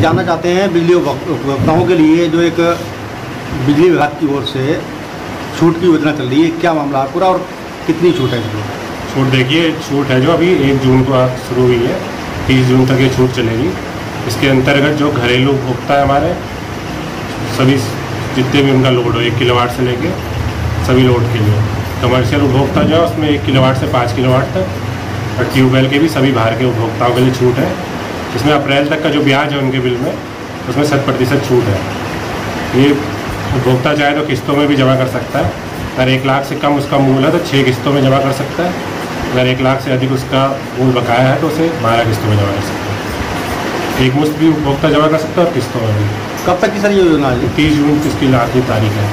जानना चाहते हैं बिजली उपभोक्ताओं के लिए जो एक बिजली विभाग की ओर से छूट की योजना चल रही है, क्या मामला है पूरा और कितनी छूट है इसमें छूट देखिए, छूट है जो अभी एक जून को शुरू हुई है, तीस जून तक ये छूट चलेगी। इसके अंतर्गत जो घरेलू उपभोक्ता है हमारे, सभी जितने भी उनका लोड हो, एक किलोवाट से लेके सभी लोड के लिए। कमर्शियल उपभोक्ता जो है, उसमें एक किलोवाट से पाँच किलोवाट तक, और ट्यूबवेल के भी सभी बाहर के उपभोक्ताओं के लिए छूट है। इसमें अप्रैल तक का जो ब्याज है उनके बिल में उसमें शत प्रतिशत छूट है। ये उपभोक्ता चाहे तो किस्तों में भी जमा कर सकता है। अगर एक लाख से कम उसका मूल है तो छः किस्तों में जमा कर सकता है। अगर एक लाख से अधिक उसका मूल बकाया है तो उसे बारह किस्तों में जमा कर सकता है। एक मुश्त भी उपभोक्ता जमा कर सकता है और किस्तों में भी। कब तक की सर ये योजना है? तीस जून की इसकी आखिरी तारीख है।